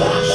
This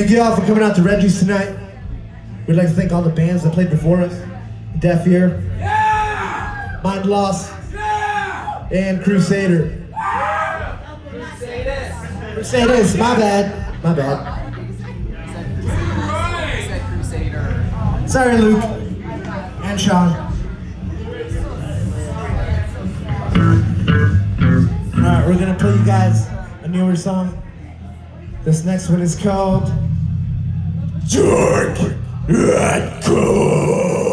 Thank you all for coming out to Reggie's tonight. We'd like to thank all the bands that played before us. Deaf Ear, Yeah! Mind Loss, Yeah! and Crusader. Crusaders, my bad. My bad. Right! Sorry, Luke. And Sean. Alright, we're gonna play you guys a newer song. This next one is called Dark Echo.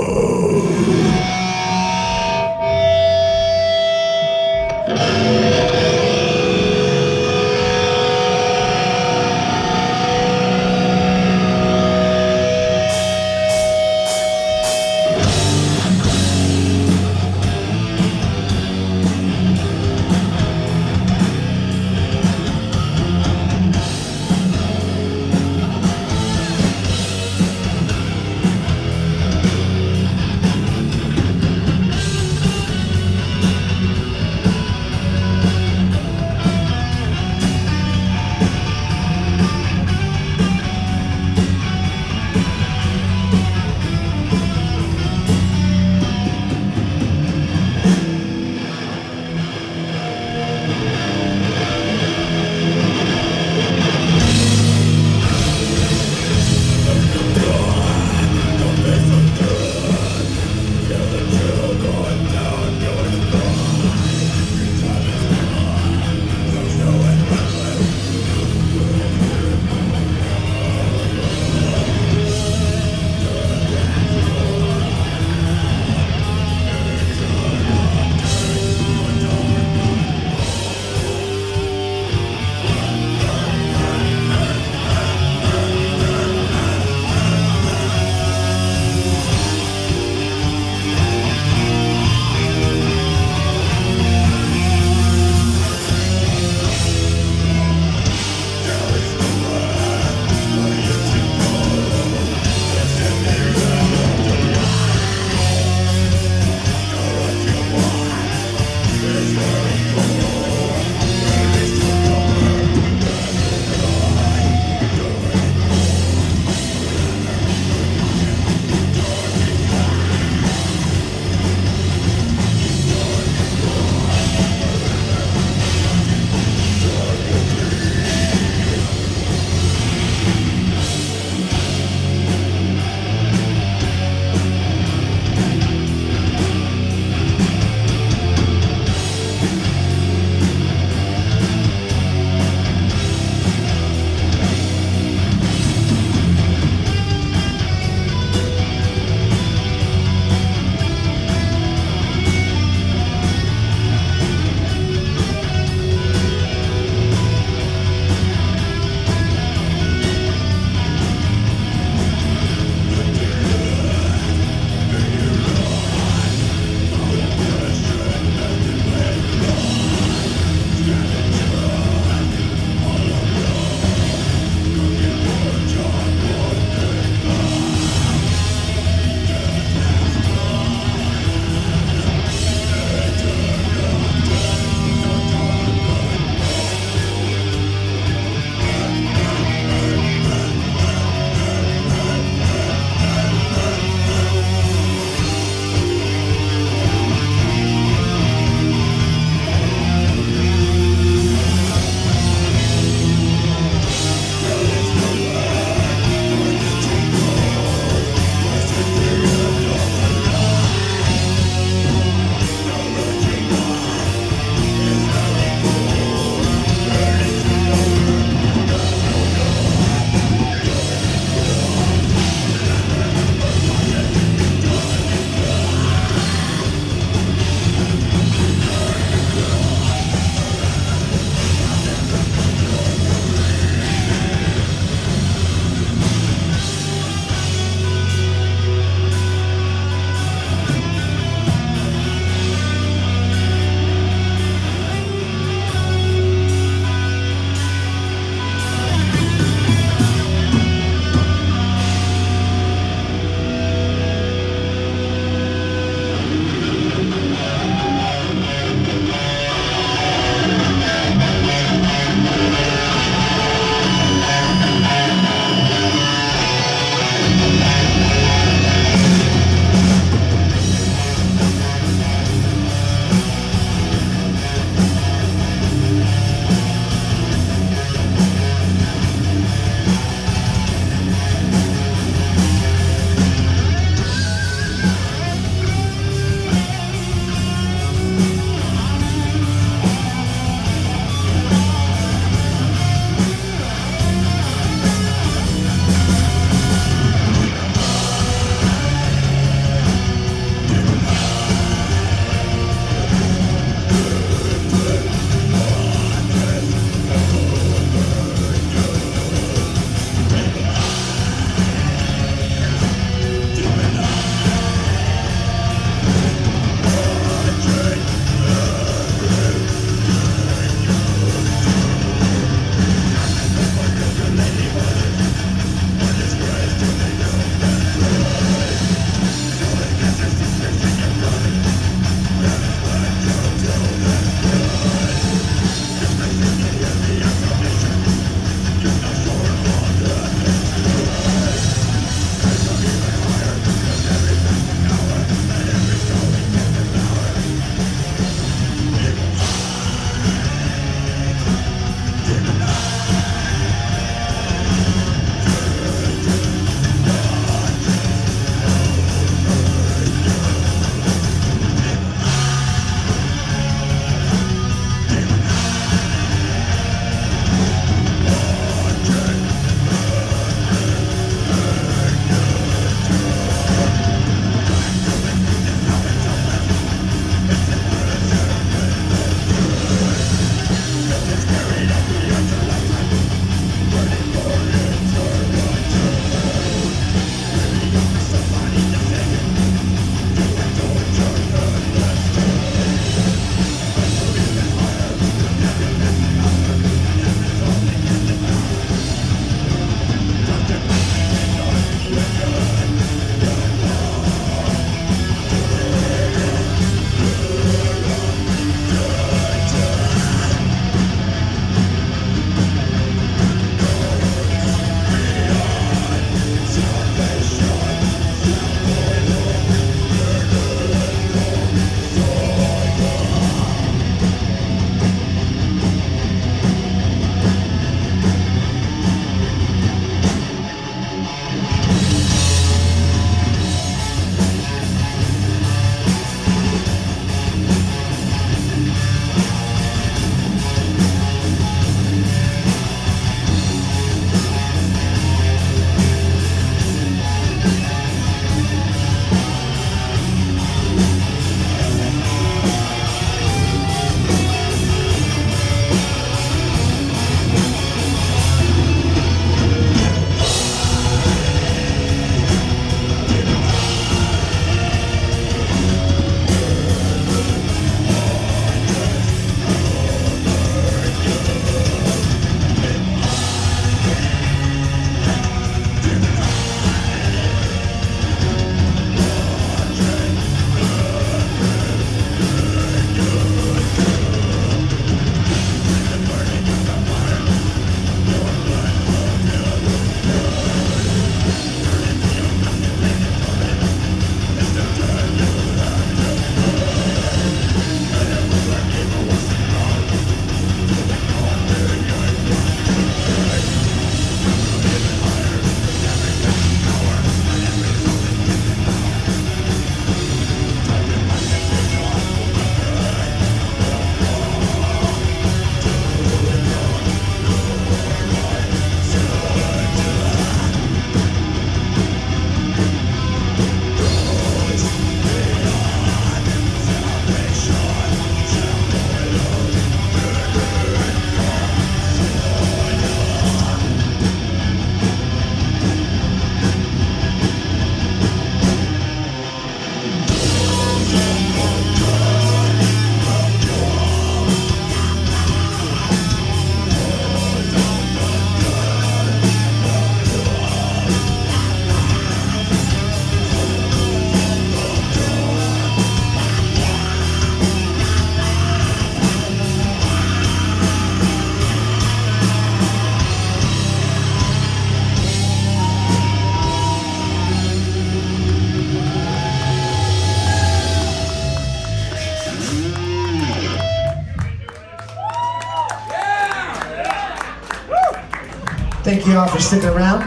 For sticking around.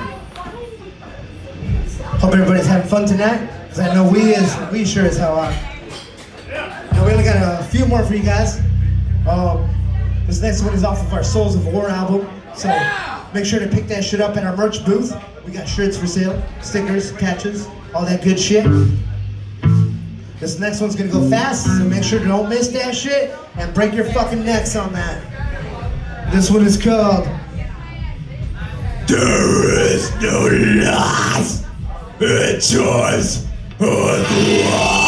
Hope everybody's having fun tonight, because I know we is we sure as hell are. We only got a few more for you guys. Um, this next one is off of our Souls of War album, so make sure to pick that shit up at our merch booth. We got shirts for sale, stickers, patches, all that good shit. This next one's gonna go fast, so make sure don't miss that shit and break your fucking necks on that. This one is called There is no loss. It's yours. Otherwise.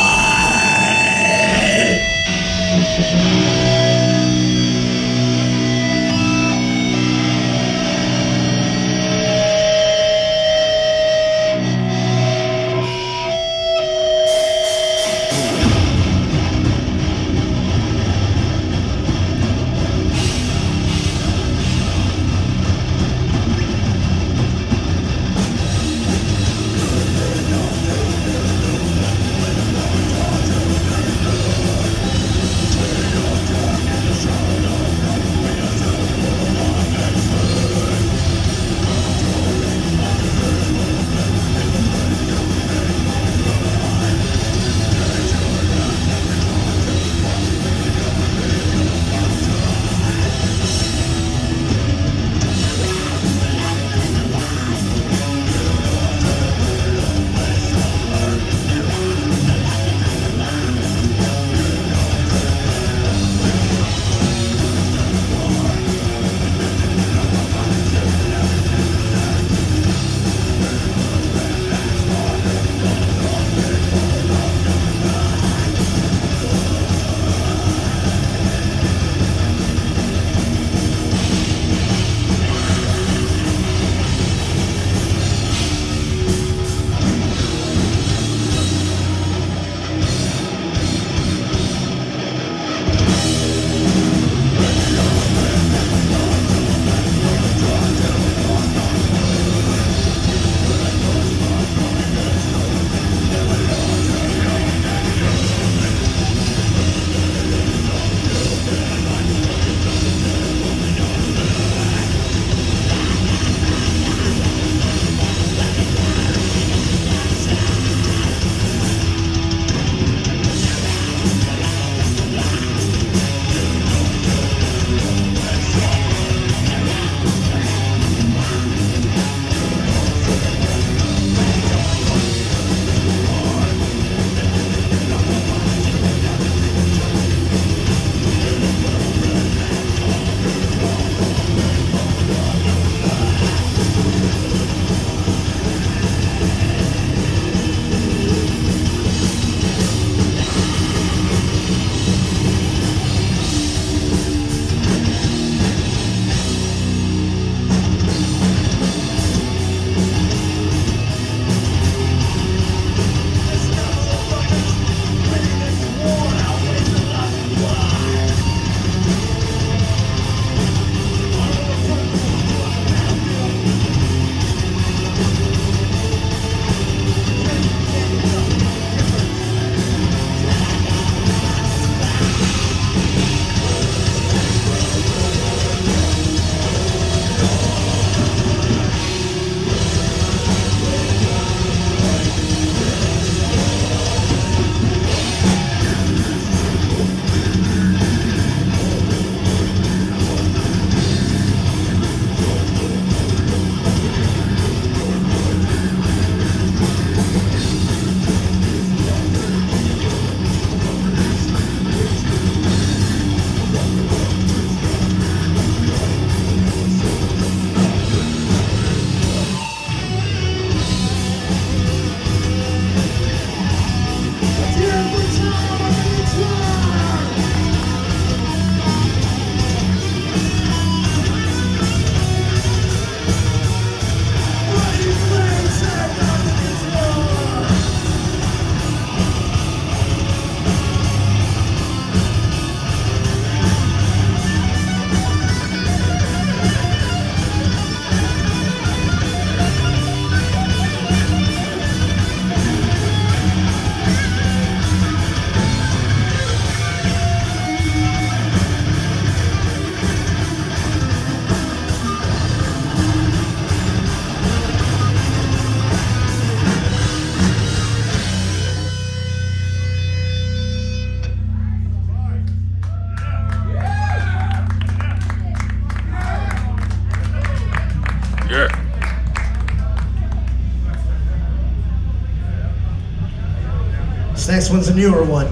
Newer one.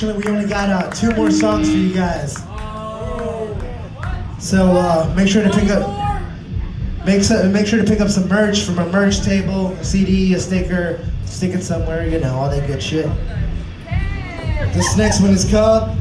Unfortunately, we only got uh, two more songs for you guys. So uh, make sure to pick up make make sure to pick up some merch from our merch table, a CD, a sticker, stick it somewhere, you know, all that good shit. This next one is called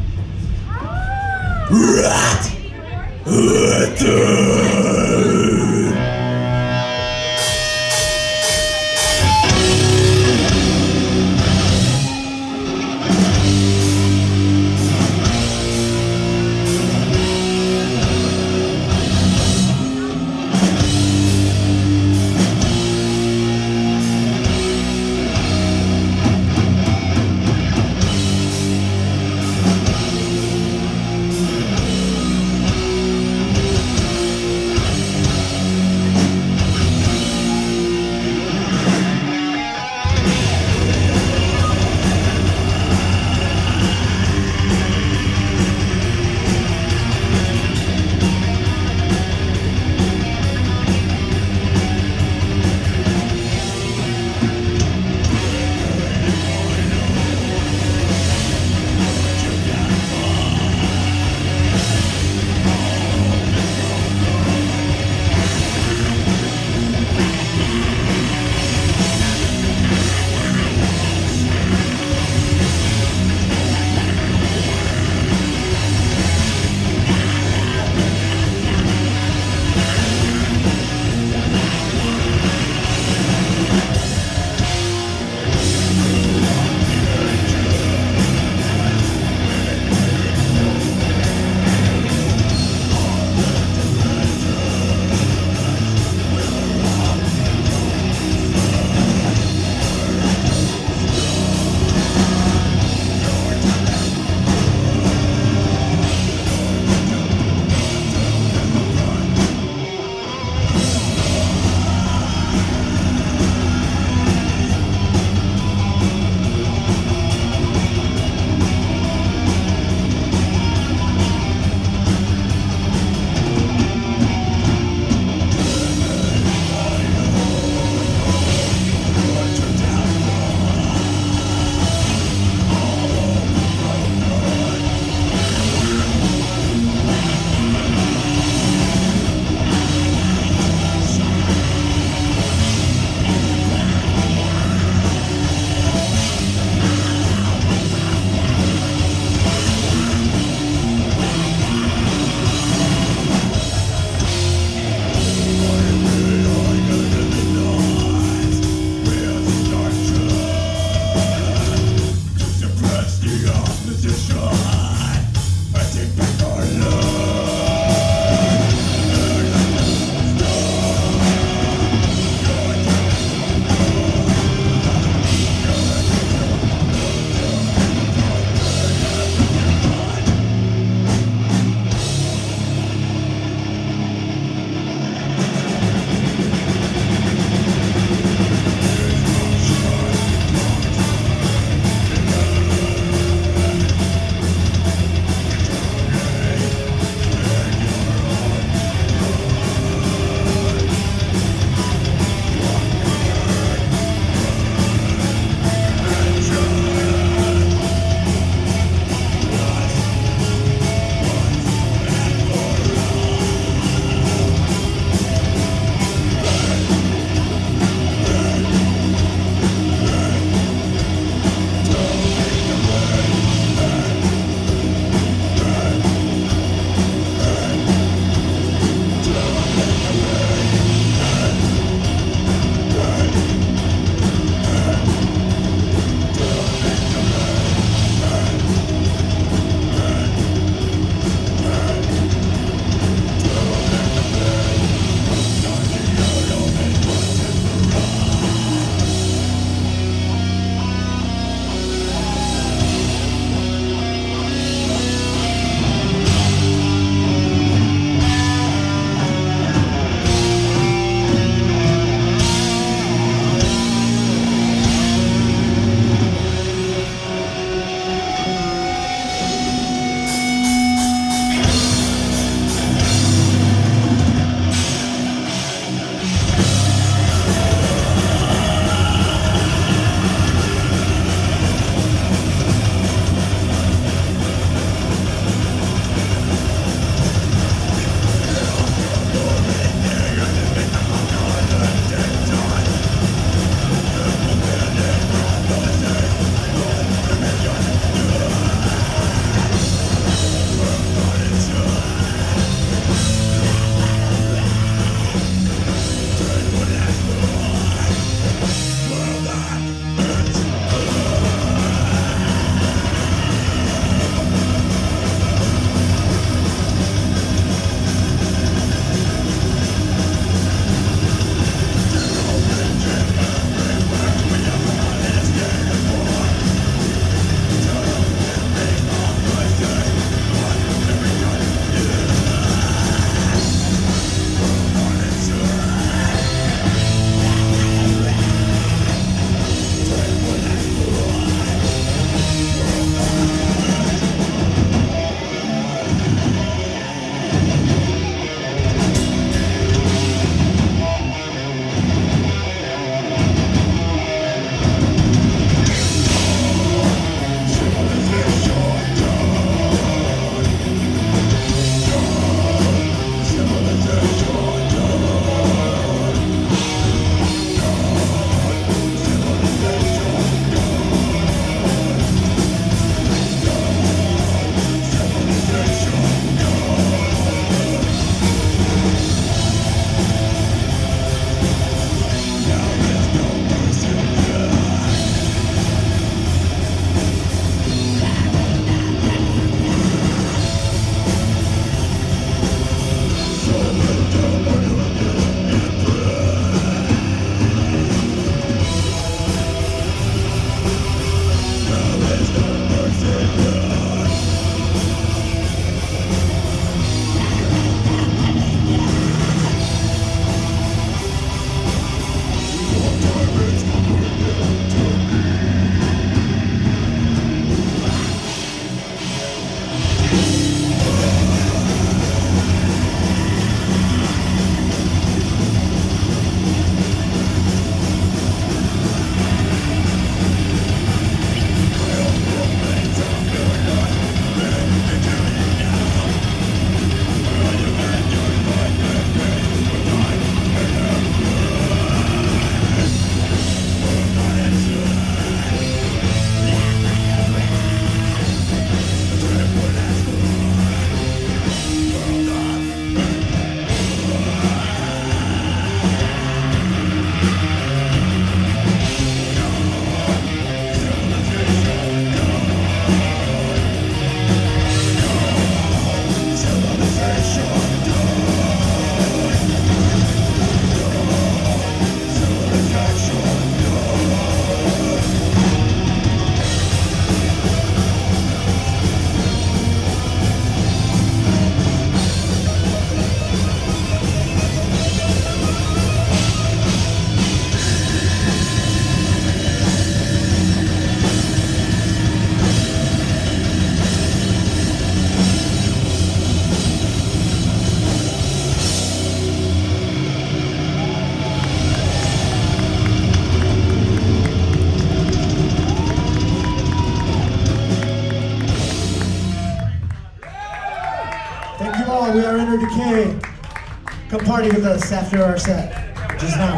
party with us after our set. Just now.